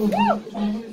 Uhum.